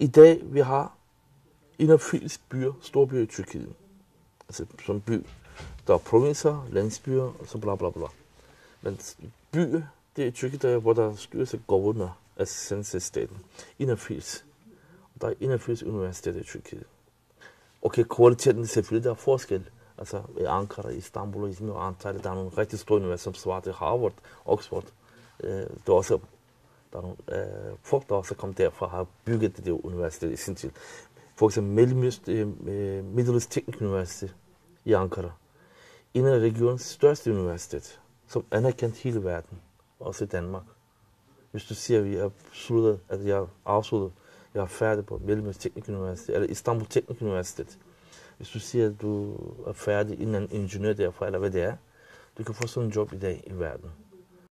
I dag, vi har 81 byer, store byer i Tyrkiet. Altså som by. Der er provinser, landsbyer, og så bla bla bla. Men byer, det er i Tyrkiet, der, hvor der styres af governor af staten. 81. Og der er 81 universiteter i Tyrkiet. Okay, kvaliteten selvfølgelig, der er forskel. Altså i Ankara, Istanbul, Izmir og Antalya, der er nogle rigtig store universiteter, som svarer til Harvard, Oxford. Det der er også der er nogle øh, folk, der også kom derfra, har bygget det der universitet i sin tid. For eksempel Mellemøst, øh, Middle East Technical i Ankara. En af regionens største universitet, som anerkendt hele verden, også i Danmark. Hvis du siger, at vi er sluttet, at jeg er afsluttet, jeg er færdig på Mellemøst Teknik Universitet, eller Istanbul Teknik Universitet. Hvis du siger, at du er færdig inden en ingeniør derfra, eller hvad det er, du kan få sådan en job i dag i verden.